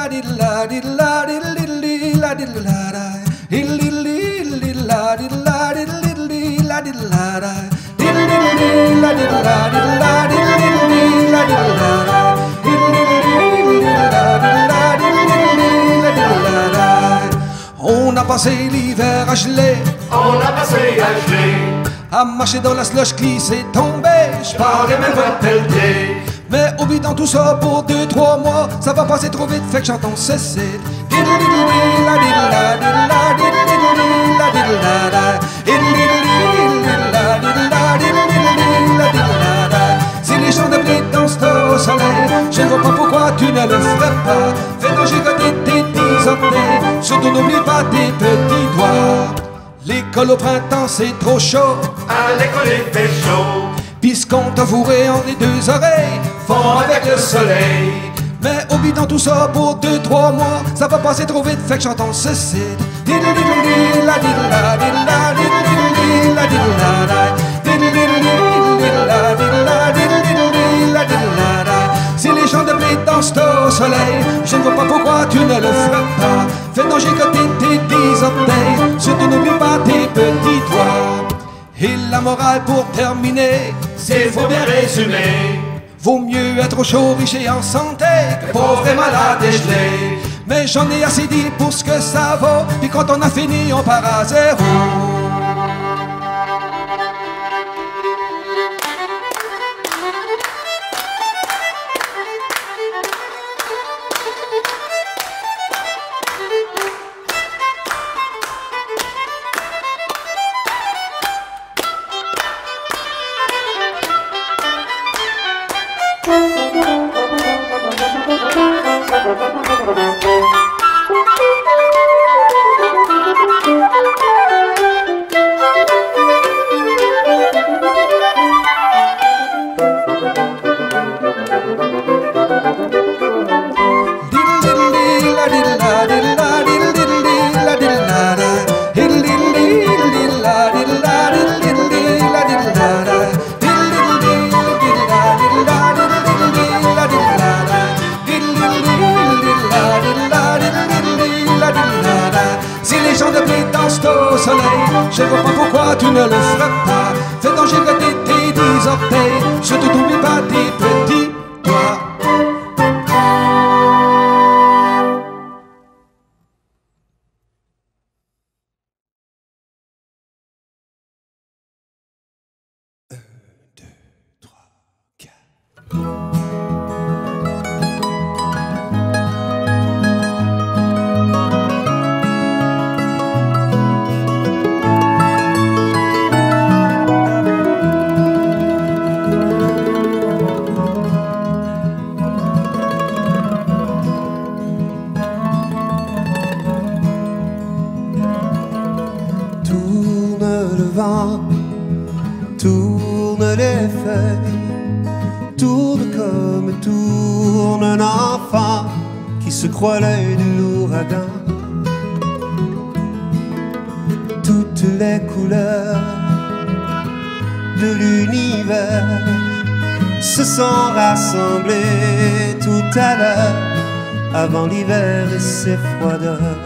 la di la di la la la la la la On a passé l'hiver à geler On a passé à geler à marcher dans la slush qui s'est tombée. Je par les mêmes voies pelletées. Mais au bidon tout ça pour deux, trois mois, ça va passer trop vite, fait que j'entends cesser. Si les gens de blé dansent au soleil, je ne vois pas pourquoi tu ne le ferais pas. Fais donc gigoter tes orteils, surtout n'oublie pas tes petits doigts. L'école au printemps c'est trop chaud, À l'école il fait chaud. Puisqu'on t'a fourré en les deux oreilles. Fond avec le soleil. Mais au bidon tout ça pour deux, trois mois, ça va passer trop vite, fait que j'entends ceci. Si les gens de blé dansent au soleil, je ne vois pas pourquoi tu ne le ferais pas. Fais donc gigoter tes dix orteils, surtout n'oublie pas tes petits doigts. Et la morale pour terminer, S'il faut bien résumer. Vaut mieux être au chaud, riche et en santé que Pauvre et malade et gelé. Mais j'en ai assez dit pour ce que ça vaut Puis quand on a fini, on part à zéro À l'heure avant l'hiver et ses froideurs.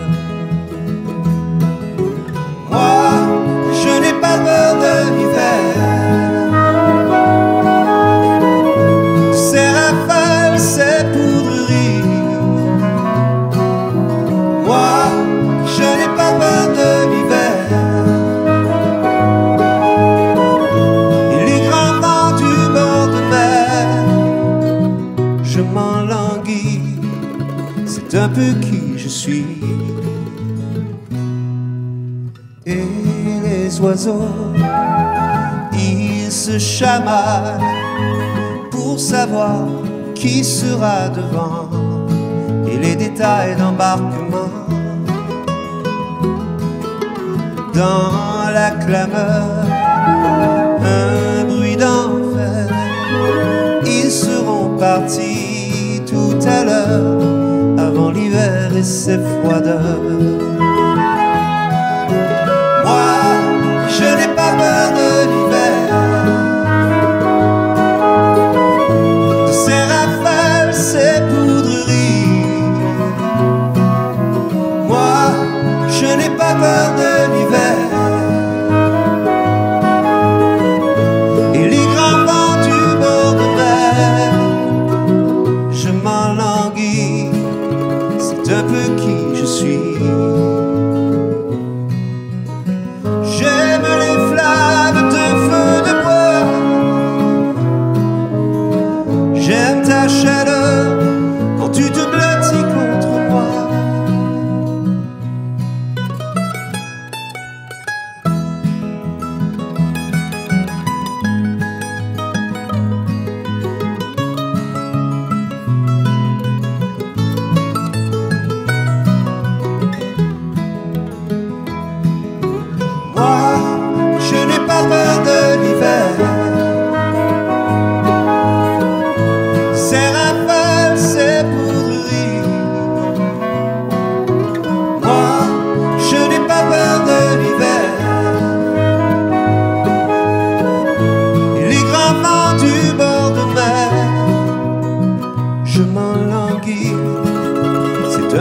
Ils se chamaillent pour savoir qui sera devant et les détails d'embarquement. Dans la clameur, un bruit d'enfer, ils seront partis tout à l'heure avant l'hiver et ses froideurs. never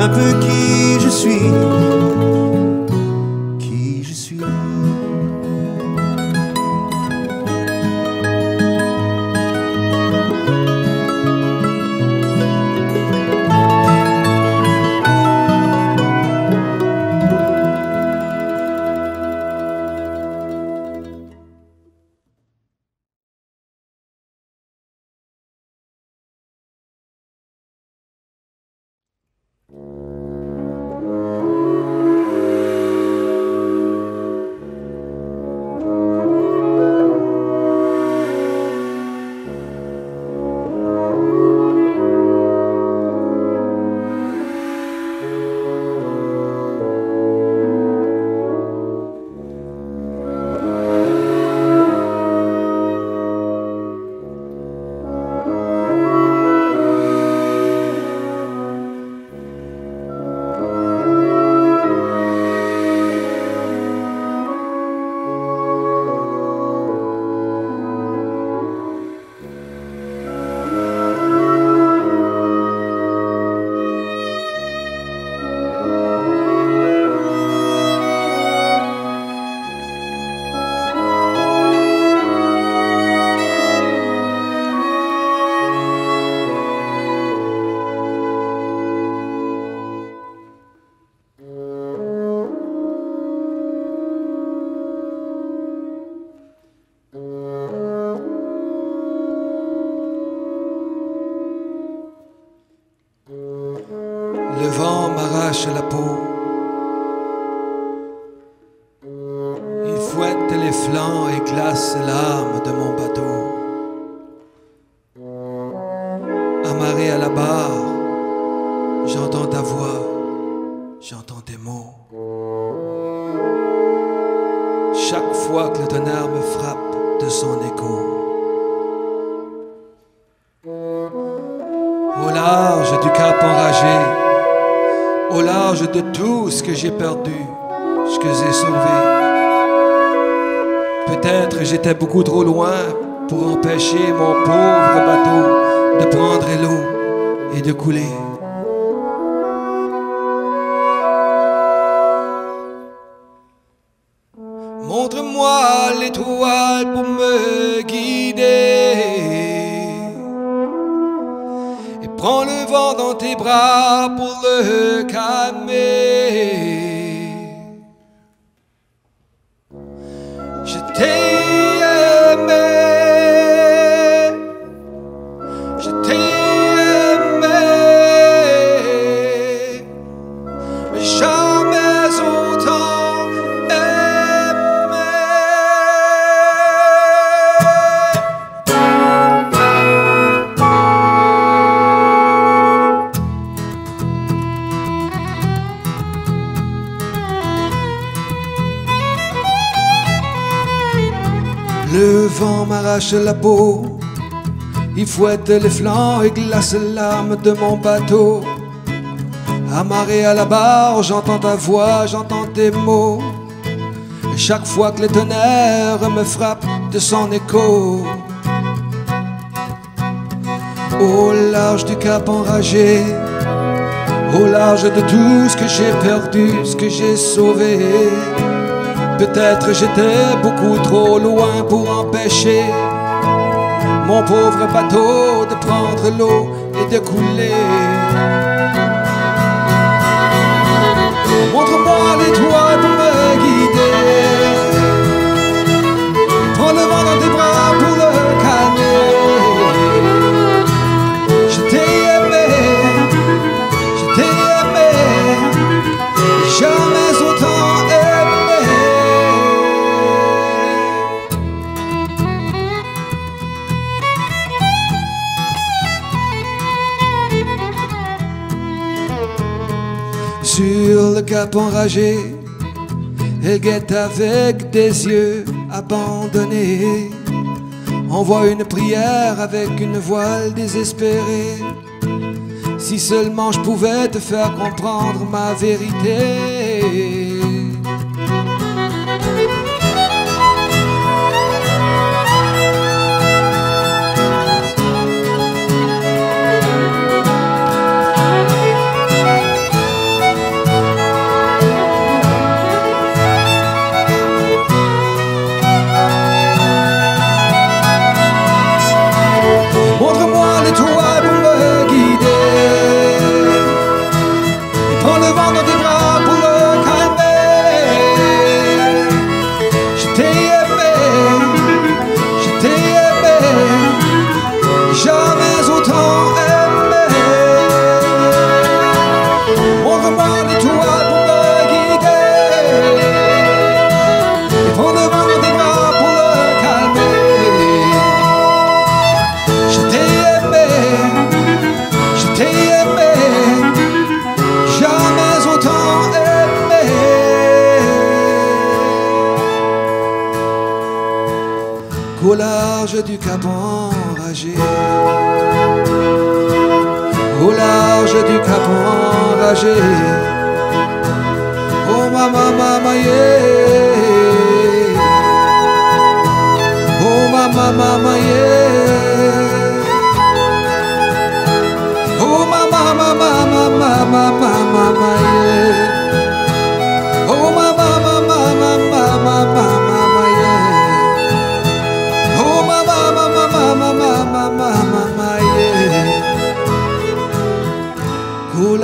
un peu qui je suis. Chaque fois que le tonnerre me frappe de son écho. Au large du cap enragé, au large de tout ce que j'ai perdu, ce que j'ai sauvé. Peut-être j'étais beaucoup trop loin pour empêcher mon pauvre bateau de prendre l'eau et de couler. Vent dans tes la peau, il fouette les flancs et glace l'âme de mon bateau. Amarré à la barre, j'entends ta voix, j'entends tes mots. Et chaque fois que les tonnerres me frappent de son écho. Au large du cap enragé, au large de tout ce que j'ai perdu, ce que j'ai sauvé. Peut-être j'étais beaucoup trop loin pour empêcher mon pauvre bateau de prendre l'eau et de couler. Montre-moi l'étoile Elle guette avec des yeux abandonnés. Envoie une prière avec une voile désespérée. Si seulement je pouvais te faire comprendre ma vérité.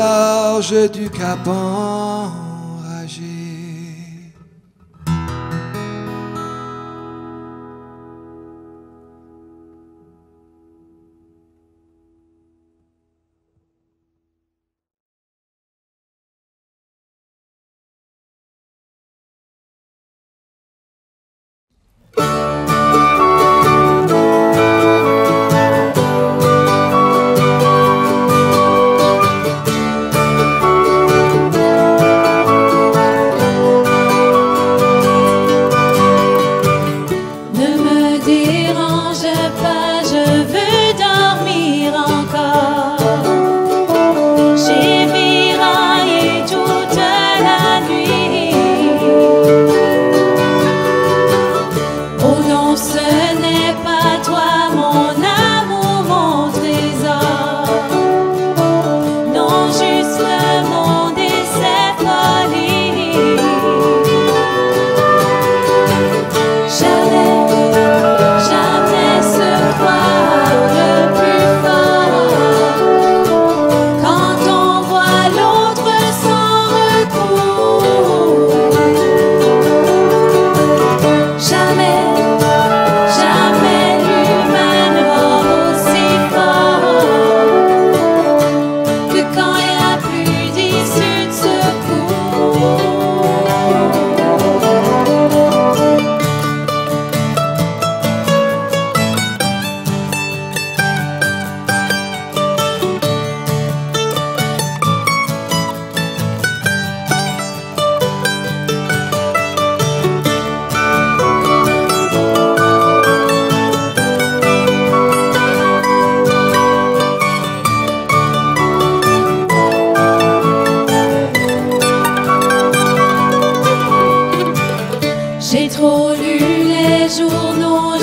Large du cap J'ai trop lu les journaux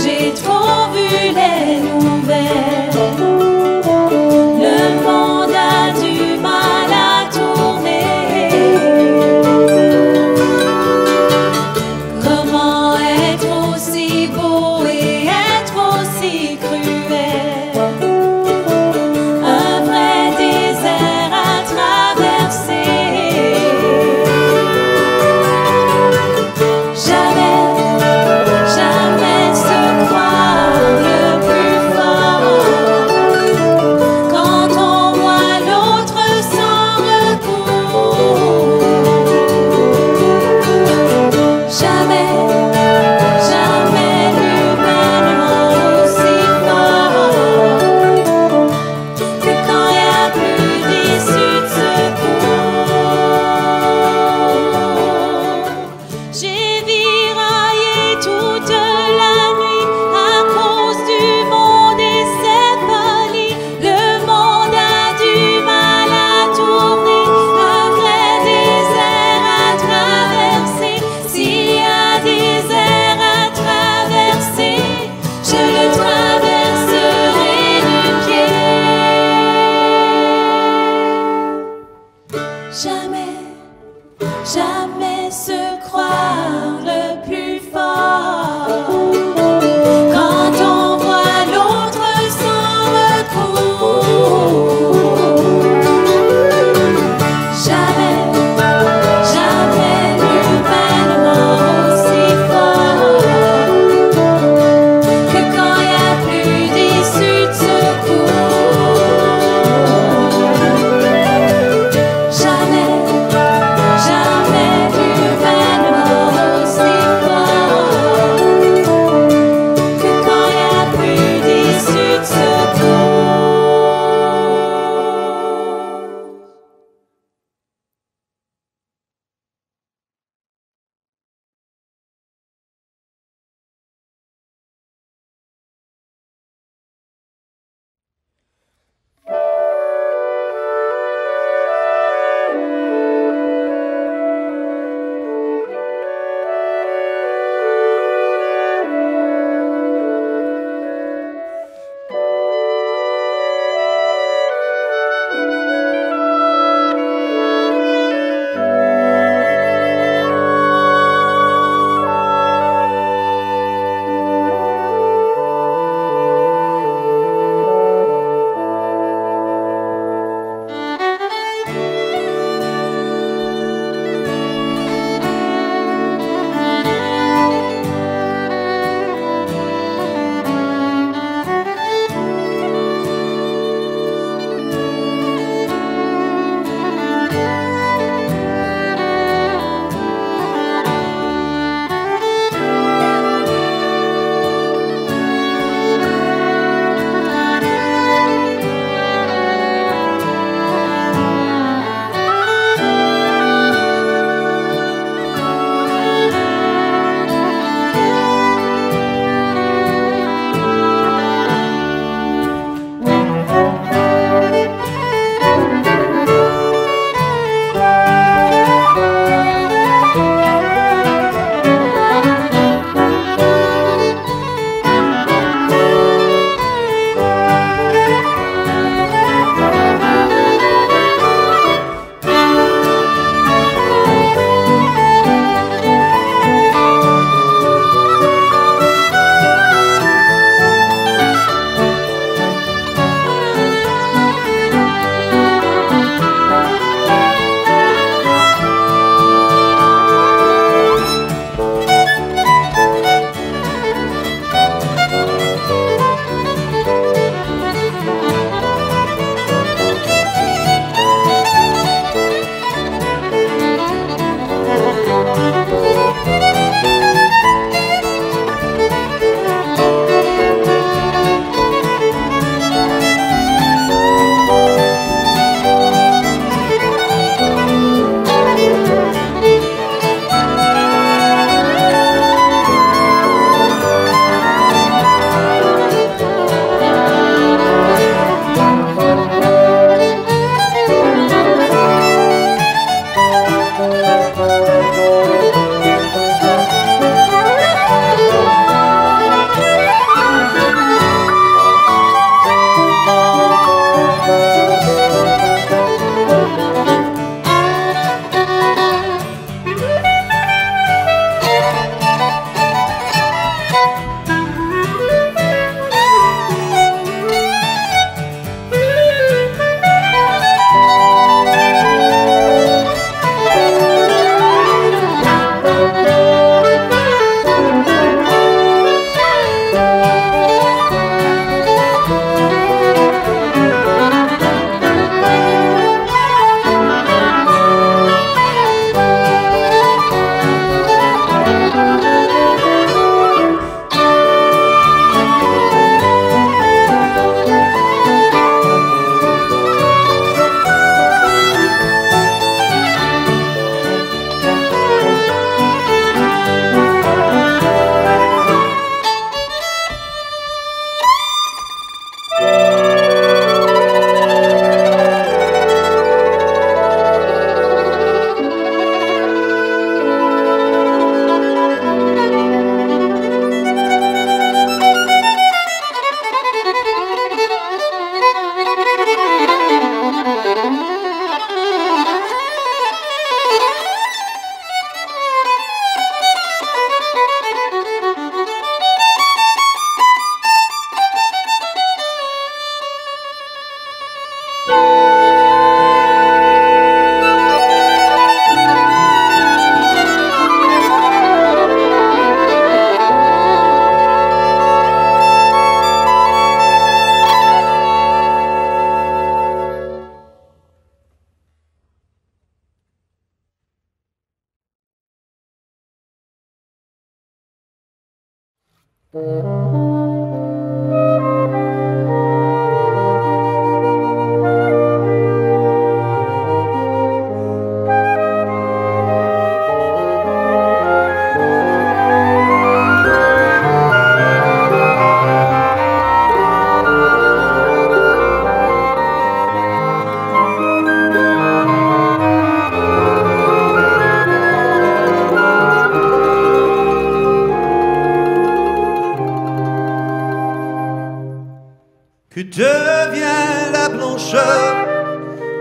Que devient la blancheur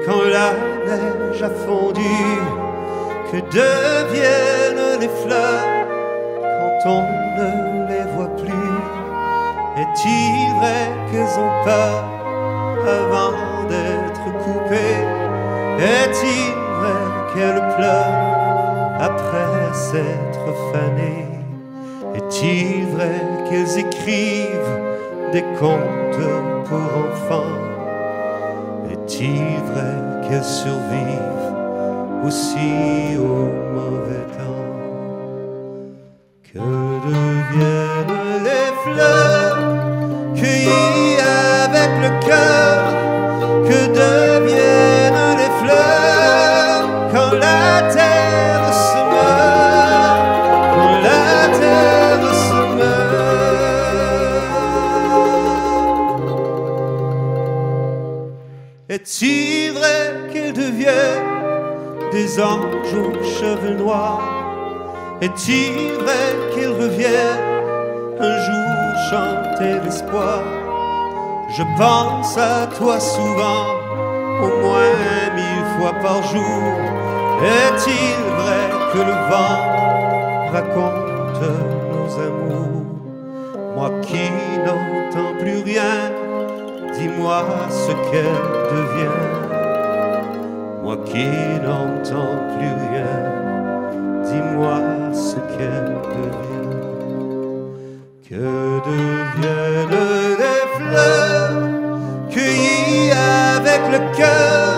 quand la neige a fondu. Que deviennent les fleurs quand on ne les voit plus? Est-il vrai qu'elles ont peur avant d'être coupées? Est-il vrai qu'elles pleurent après s'être fanées? Est-il vrai qu'elles écrivent des contes pour enfants. Est-il vrai qu'elles survivent aussi au mauvais temps? Que deviennent les fleurs cueillies avec le cœur Est-il vrai qu'elles deviennent des anges aux cheveux noirs Est-il vrai qu'ils reviennent un jour chanter l'espoir? Je pense à toi souvent, au moins mille fois par jour. Est-il vrai que le vent raconte nos amours? Moi qui n'entends plus rien, dis-moi ce qu'elle devient. Moi qui n'entends plus rien, dis-moi ce qu'elle devient. Que deviennent les fleurs cueillies avec le cœur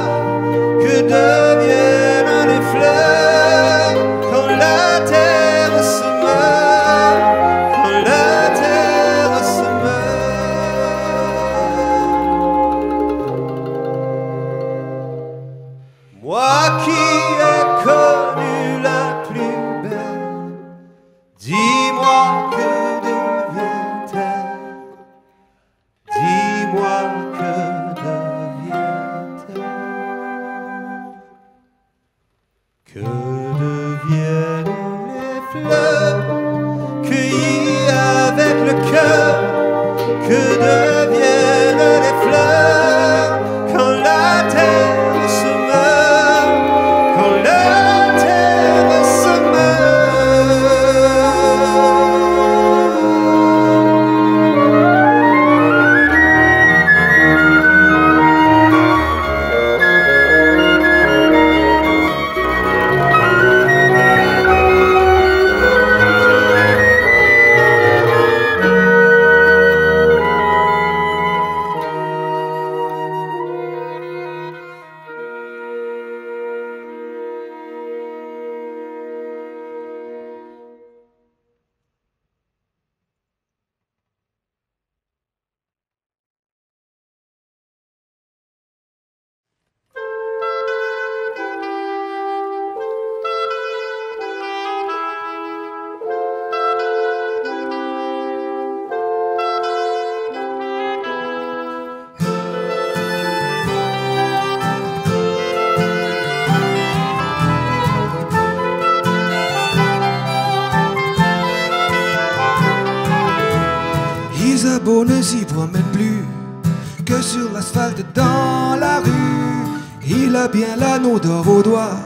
bien l'anneau d'or au doigt,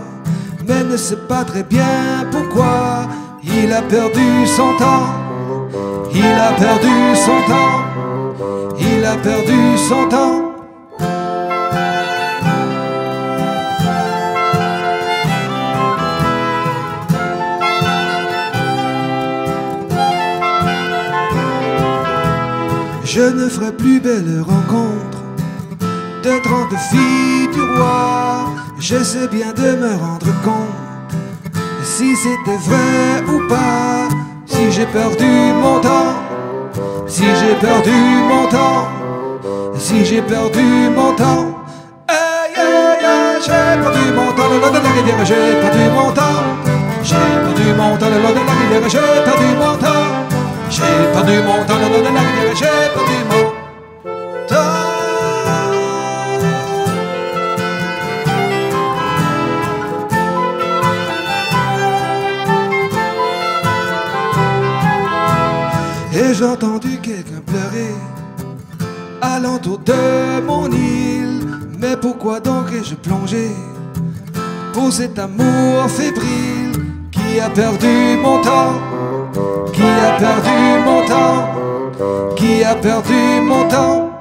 mais ne sait pas très bien pourquoi. Il a perdu son temps, il a perdu son temps, il a perdu son temps. Je ne ferai plus belle rencontre de trente filles du roi. J'essaie bien de me rendre compte si c'était vrai ou pas. Si j'ai perdu mon temps, Si j'ai perdu mon temps, si j'ai perdu mon temps, aïe aïe aïe, j'ai perdu mon temps, de la rivière, j'ai perdu mon temps. J'ai perdu mon temps, le long de la rivière, j'ai perdu mon temps. J'ai perdu mon temps, le long de la rivière, j'ai perdu mon temps. J'ai entendu quelqu'un pleurer alentour de mon île. Mais pourquoi donc ai-je plongé pour cet amour fébrile qui a perdu mon temps, qui a perdu mon temps, qui a perdu mon temps?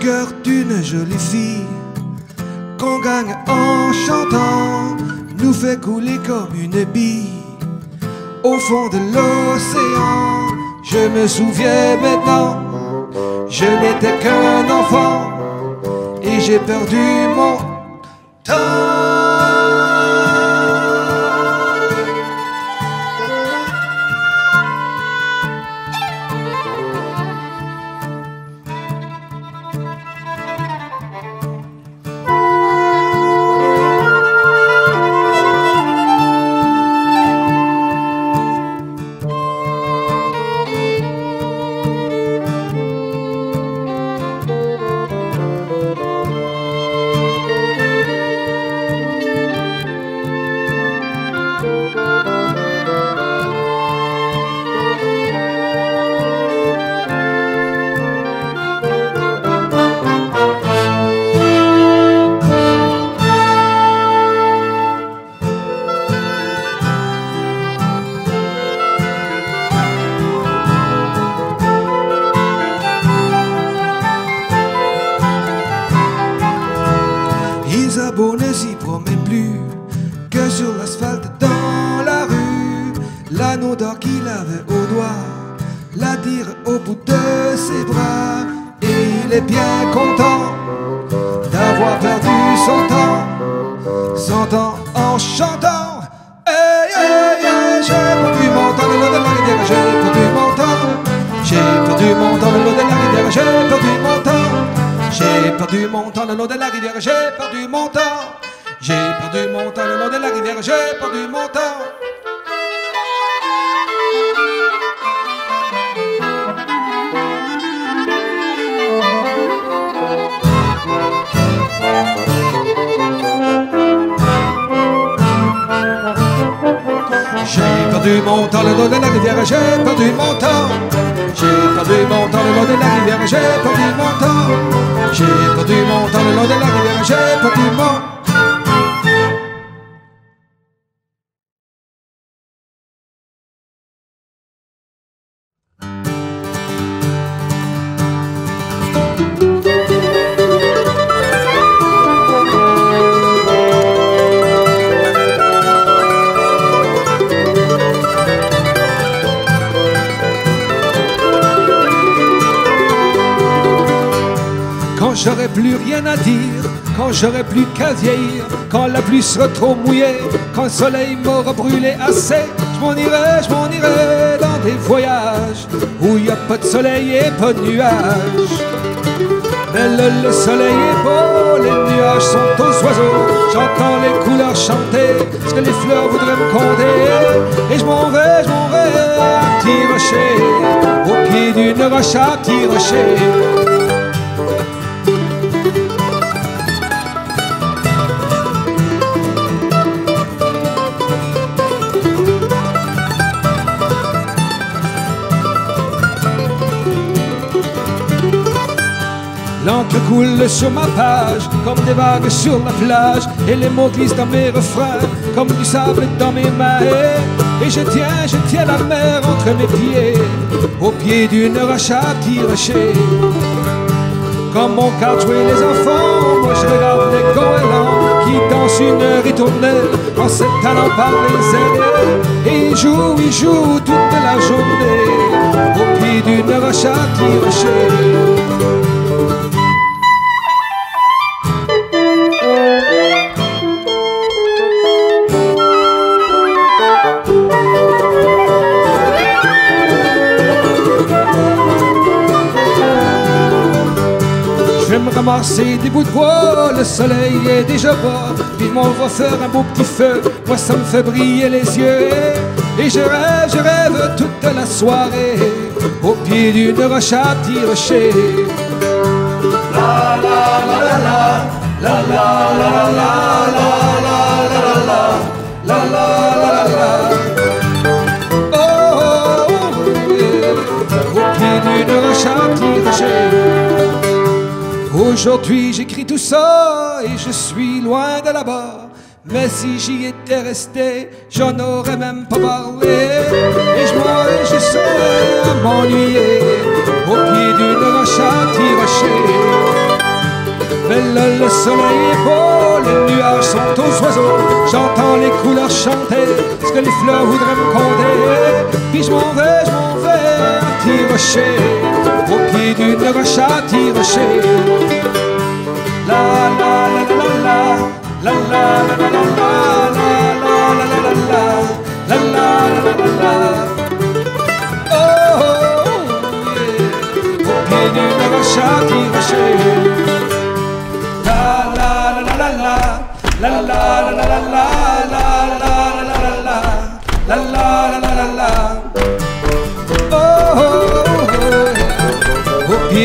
Cœur d'une jolie fille qu'on gagne en chantant nous fait couler comme une bille au fond de l'océan. Je me souviens maintenant, je n'étais qu'un enfant et j'ai perdu mon temps. Perdu mon temps le long de la rivière, j'ai perdu mon temps. J'ai perdu mon temps le long de la rivière, j'ai perdu mon temps. J'ai perdu mon temps le long de la rivière, j'ai perdu mon Quand plus rien à dire, quand j'aurai plus qu'à vieillir, quand la pluie sera trop mouillée, quand le soleil m'aura brûlé assez, je m'en irai, je m'en irai dans des voyages où il n'y a pas de soleil et pas de nuages. Mais le, le soleil est beau, les nuages sont aux oiseaux, j'entends les couleurs chanter, ce que les fleurs voudraient me conter, et je m'en vais, je m'en vais à petit rocher, au pied d'une roche à petit rocher. L'encre coule sur ma page, comme des vagues sur la plage, et les mots glissent dans mes refrains, comme du sable dans mes mains. Et je tiens, je tiens la mer entre mes pieds, au pied d'une roche à petit rocher. Comme mon quart jouer les enfants, moi je regarde les goélands qui dansent une ritournelle en s'étalant par les ailes. Et ils jouent, ils jouent toute la journée, au pied d'une roche à petit rocher. Ramasser des bouts de bois, le soleil est déjà bas. Vivement on va faire un beau petit feu, moi ça me fait briller les yeux. Et je rêve, je rêve toute la soirée, au pied d'une roche à petit rocher. Oh, oh, oh, yeah. au pied d'une roche à petit rocher. Aujourd'hui j'écris tout ça et je suis loin de là-bas. Mais si j'y étais resté, j'en aurais même pas parlé. Et je m'aurais juste à m'ennuyer au pied d'une roche à rocher. Mais là, le soleil est beau, les nuages sont aux oiseaux. J'entends les couleurs chanter ce que les fleurs voudraient me conter. Puis je m'en vais, je m'en vais à rocher, Venu de gauche à Tirocher La la la la la la La la la la la la